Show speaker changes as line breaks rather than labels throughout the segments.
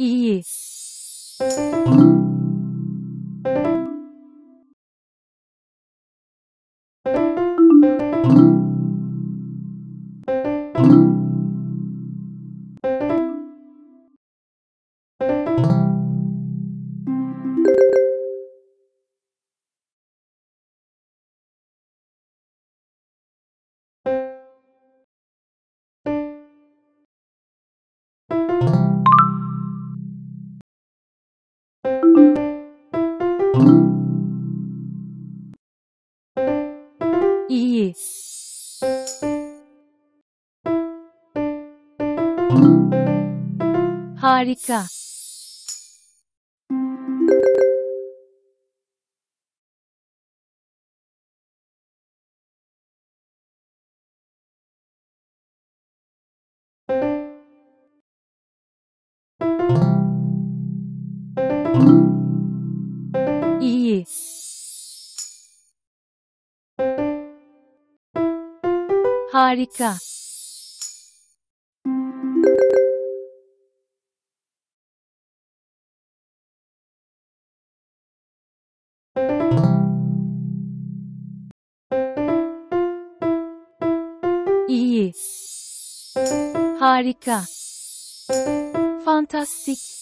İyi. İyi. Harika. İyi. Harika. İyi. Harika. Fantastik.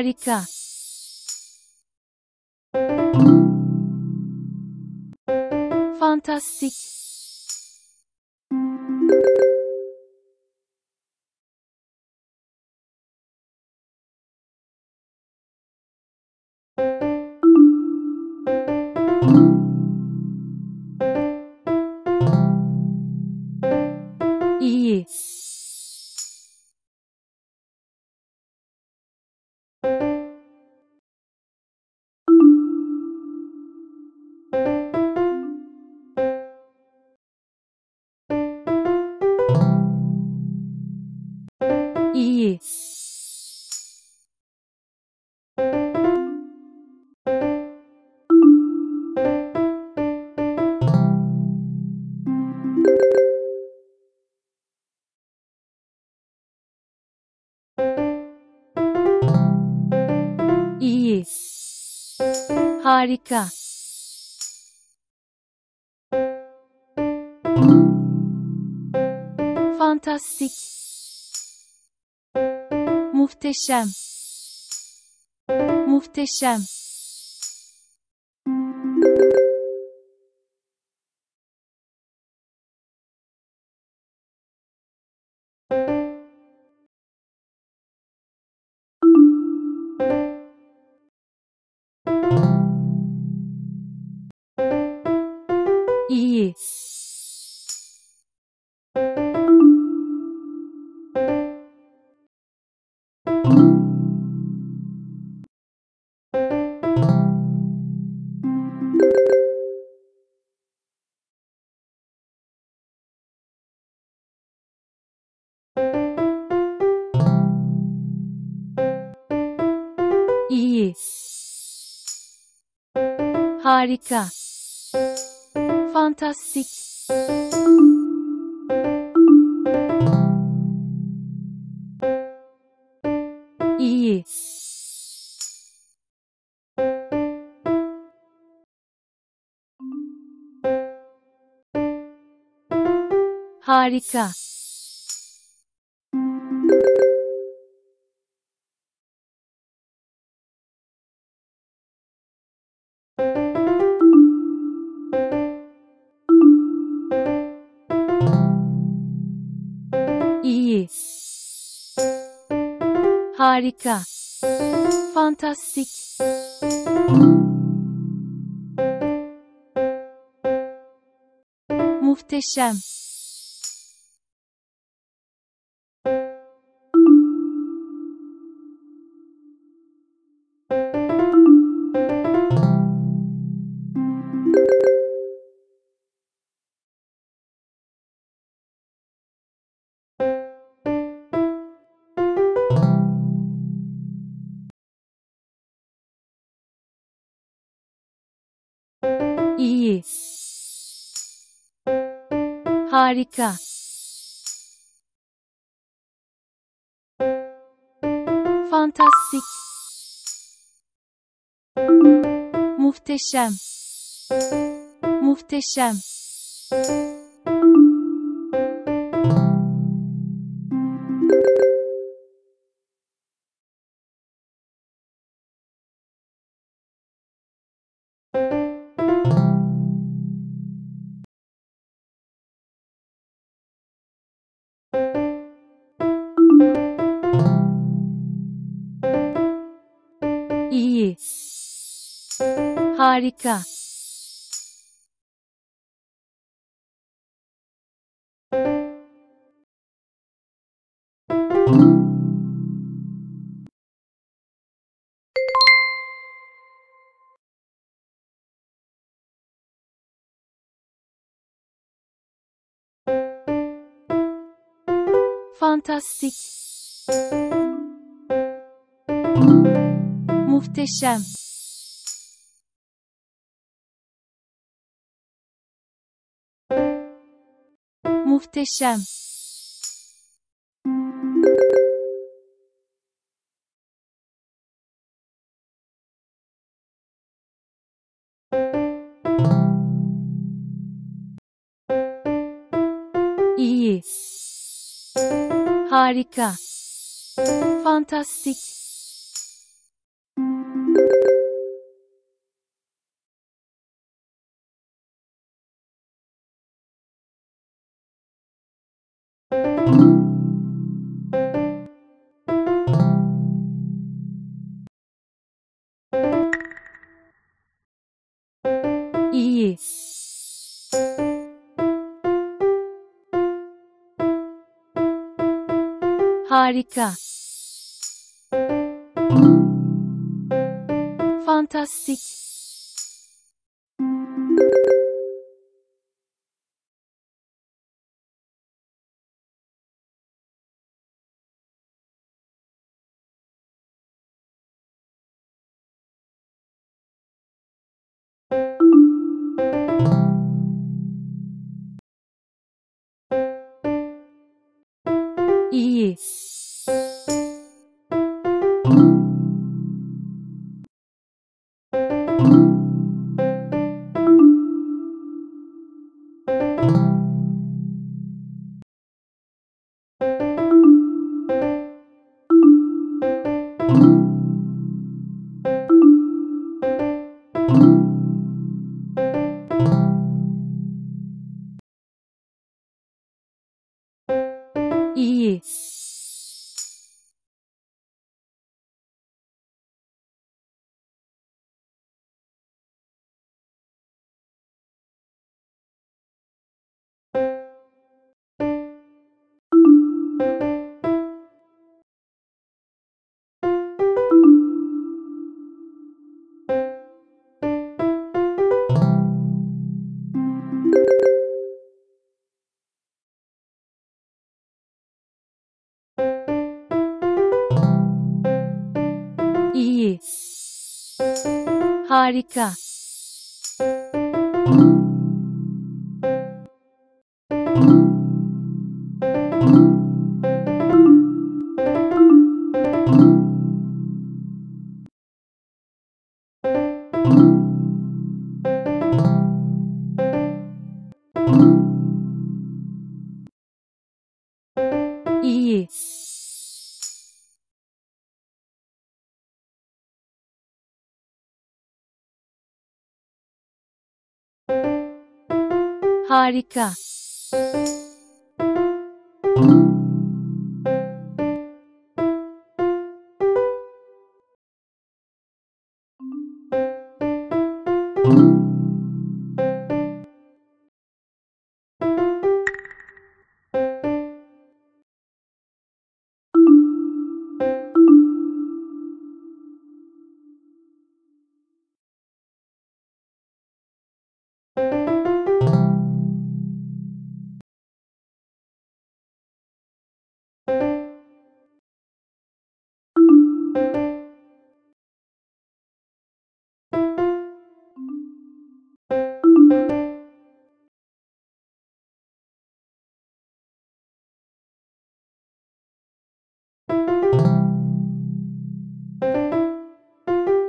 Harika. Fantastik. İyi. Harika. Fantastik. Muhteşem. Muhteşem. İyi. Harika. Fantastik. İyi. Harika. İyi. Harika. Fantastik. Muhteşem. Harika. Fantastik. Muhteşem. Muhteşem. Harika. Fantastik. Muhteşem. Muhteşem. İyi. Harika. Fantastik. Harika. Fantastik. İyi. Harika. Harika.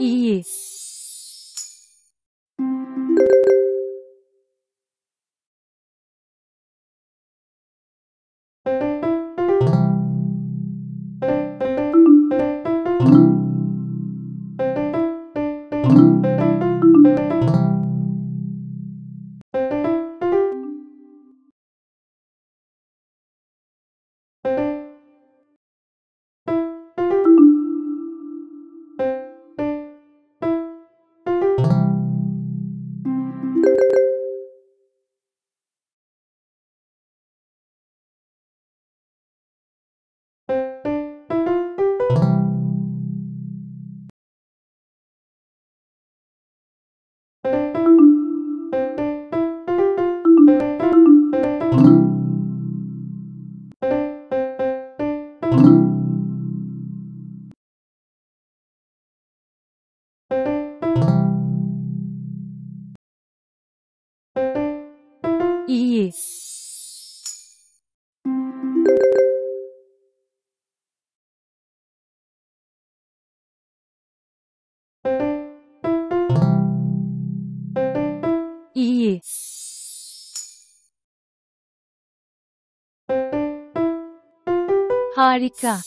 İyi. İyi. Harika.